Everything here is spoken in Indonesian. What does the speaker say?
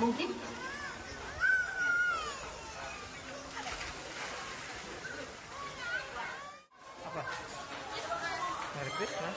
mungkin. Apa? Merry Christmas.